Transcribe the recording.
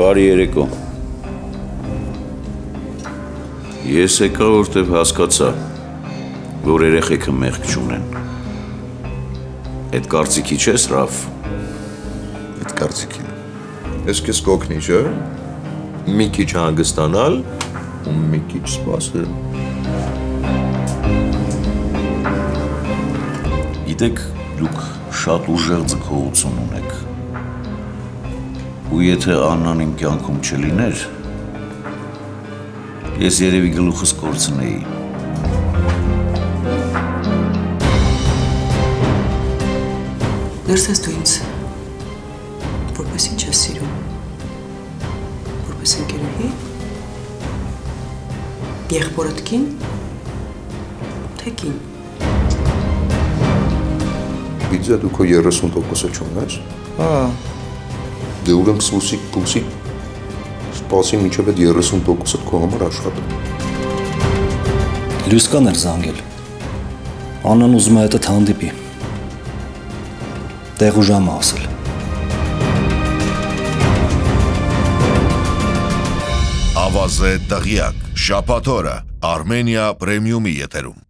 Բարի երեկո։ Ես եկա, որտեվ հասկացա, որ երեխեքը մեղք չունեն։ Այդ կարծիքի չես, Ռաֆ։ Այդ կարծիքին։ Ես քեզ կօգնի, չէ՞։ Մի քիչ հանգստանալ ու մի քիչ սպասել։ Գիտեք, դուք շատ ուժեղ ձգողություն ունեք։ Ու եթե Աննան իմ կյանքում չլիներ, ես երևի գլուխս կորցնեի։ Ներսես դու ինձ որպես ինչ ես սիրում։ Որպես ընկերուհի։ Եղբորդ կին։ Թե կին։ Բիձա դու քո 30%-ը չունես։ Հա, Դե ուրեմն սուսիկ պուսիկ սպասի միջև այդ 30%-ը քո համար աշխատի։ Լյուսկան էր զանգել։ Աննան ուզում է հետդ հանդիպի։ Տեղ ու ժամը ասել։ Ավազե տղյակ, շապաթորը, Արմենիա պրեմիումի եթերում։